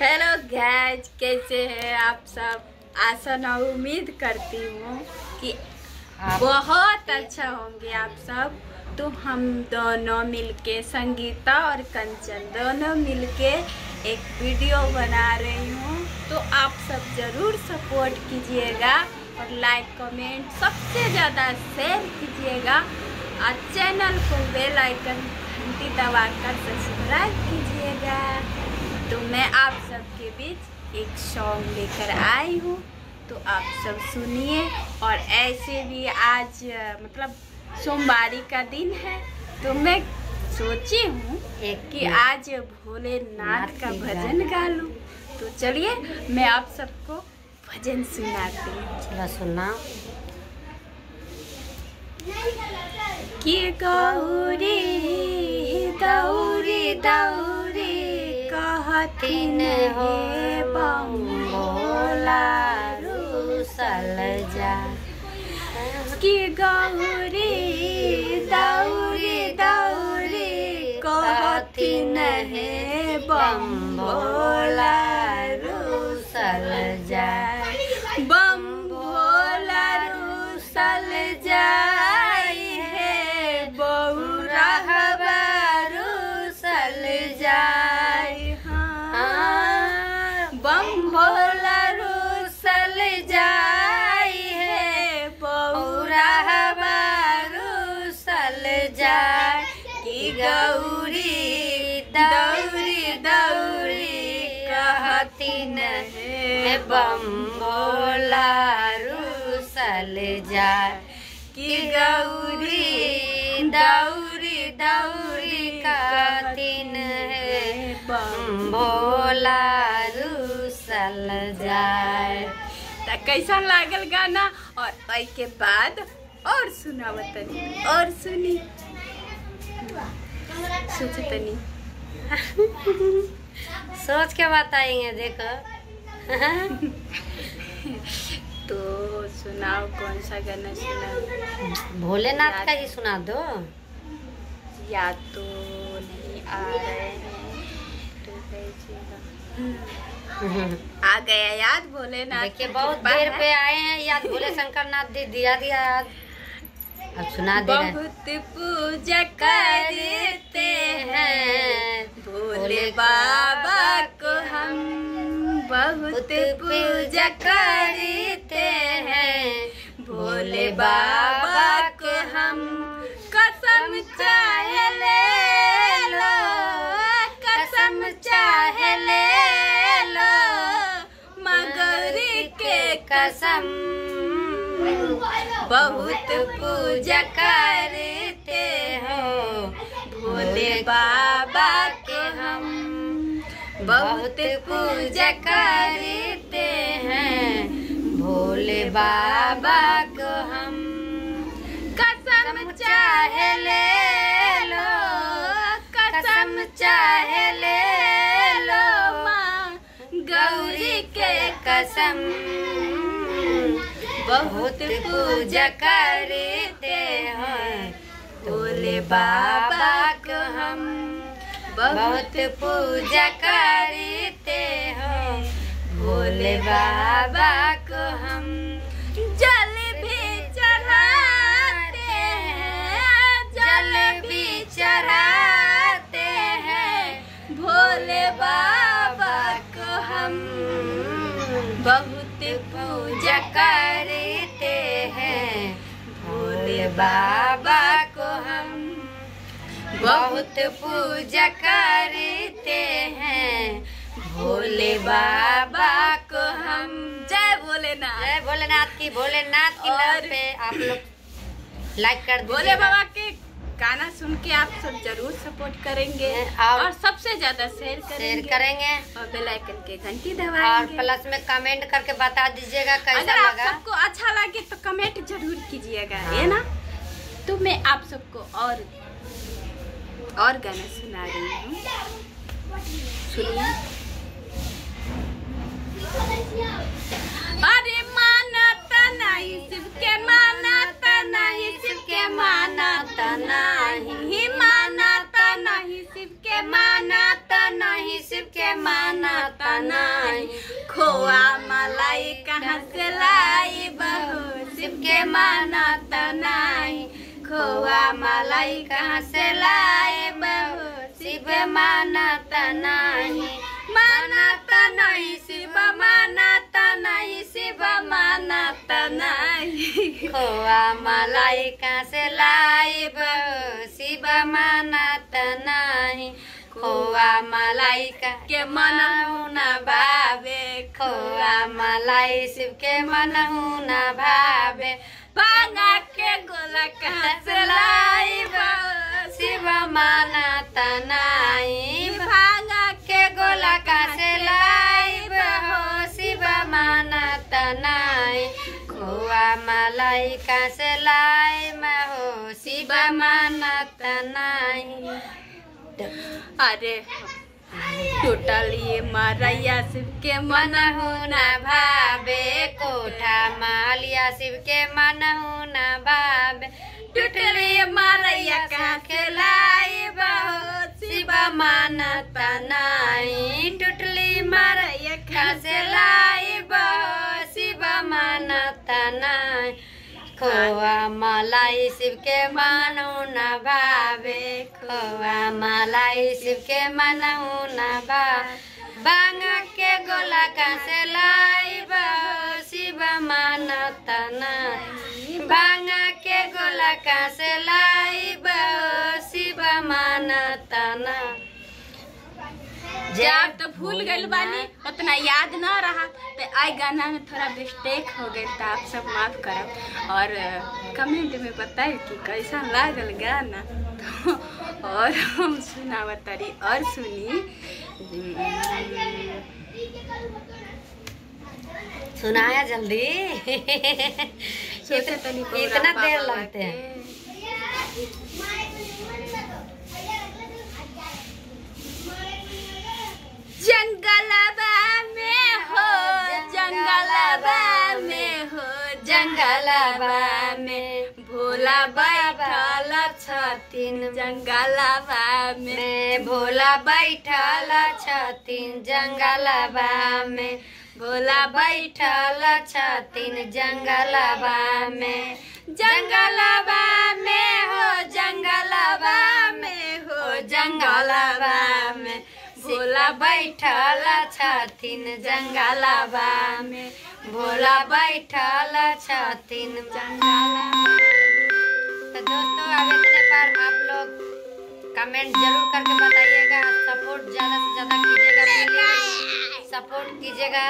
Hello guys कैसे हैं आप सब? आशा न उम्मीद करती हूँ कि बहुत अच्छा होंगे आप सब। तो हम दोनों मिलके संगीता और कंचन दोनों मिलके एक वीडियो बना रही हूँ। तो आप सब ज़रूर सपोर्ट कीजिएगा और लाइक कमेंट सबसे ज़्यादा शेयर कीजिएगा। और चैनल को बेल आइकन घंटी दबाकर सब्सक्राइब कीजिएगा। मैं आप सबके बीच एक सॉन्ग लेकर आई हूँ। तो आप सब सुनिए और ऐसे भी आज मतलब सोमवारी का दिन है तो मैं सोची हूँ कि आज भोलेनाथ का भजन गा लूँ। तो चलिए मैं आप सबको भजन सुनाती हूँ। चलो सुना कि गौरी दौरी दौरी। रूसल जा कि गौरी दौरी दौरी कहथिन हे बम है बम भोला रूसल जा कि गौरी दौरी दौरी कहतिन है बम भोला रूसल जाए त कैसा लागल गाना? और के बाद और सुनावत तनी और सुनी। सोचतनी सोच के बताएँगे देखो। तो सुनाओ कौन सा गाना सुना भोलेनाथ का ही सुना दो। या तो नहीं आ रहे हैं। तो आ गया याद भोलेनाथ देखिए बहुत देर पे आए हैं याद। भोले शंकर नाथ दे दिया दिया याद। अब सुना दे बहुत पूजा करते हैं। भोले बाबा को हम बहुत पूजा करते हैं। भोले बाबा को हम कसम चाहे ले लो कसम चाहे ले लो मगरी के कसम। बहुत पूजा करते हो। भोले बाबा के हम बहुत पूजा करते हैं। भोले बाबा को हम कसम चाहे ले लो, कसम चाहे ले लो, माँ गौरी के कसम। बहुत पूजा करते हैं। भोले बाबा को हम, बहुत पूजा करते हैं। भोले बाबा को हम। बहुत पूजा करते हैं। भोले बाबा को हम बहुत पूजा करते हैं। भोले बाबा को हम जय भोलेनाथ। जय भोलेनाथ की भोलेनाथ की और- पे आप लोग लाइक कर भोले बाबा के गाना सुन के आप सब ज़रूर सपोर्ट करेंगे और- और सबसे ज़्यादा शेयर शेयर करेंगे करेंगे। और बेल आइकन के घंटी दबाएँगे। और प्लस में कमेंट करके बता दीजिएगा कैसा अगर आप सबको अच्छा लगे तो कमेंट ज़रूर कीजिएगा है ना? तो मैं आप सबको और और गाना सुना रही हूँ। सुनिए। हाँसलाई बहु सिपके मानत नाइ। खोवा मलाई हाँसलाई बहु शिव मानत नाही मानत नाही शिव मानत नाही शिव मानत नाही खोवा मलाई हाँसलाई बहु शिव मानत नाही खोवा मलाई के मनाउन भावे खोवा मलाई शिव के मनाउन भावे पाना के गोला कसलाई शिव माना तनाई भागा के गोला कसलाई हो शिव माना तनाई खोवा मलाई कसलाई हो शिव माना तनाई अरे, टोटल ये मारैया शिव के मन न भावे कोठा मालिया शिव के मन न भावे टुटली मारैया कहाँ के लाई बहो शिव मानता नहीं टुटली मारैया कहाँ से लाइब शिव मानता नहीं खोआ मलाई शिव के मानू न भावे खोआ मलाई शिव के मानू न बांग के गोला कहाँ से लाइब, शिव मानता न बांग के गोला कहाँ से लाइब जब तो भूल गइल बानी उतना याद ना रहा। तो आई गाना में थोड़ा मिस्टेक हो गई तो आप सब माफ़ करब। और कमेंट में बताए कि कैसा लागल गाना। तो और हम सुनावत तारी और सुनी। सुनाया जल्दी। इतना देर लगते हैं। जंगलबा में हो, जंगलबा में हो, जंगलबा में। भोला बैठल छथिन, जंगलबा में। भोला बैठल छथिन, जंगलबा में। भोला बैठल छथिन, जंगलबा में। जंगलबा भोला बैठल छथिन जंगलबा में। भोला बैठल छथिन जंगलबा तो दोस्तों, अब इतने पर आप लोग कमेंट ज़रूर करके बताइएगा। सपोर्ट ज़्यादा से ज़्यादा कीजिएगा सपोर्ट कीजिएगा।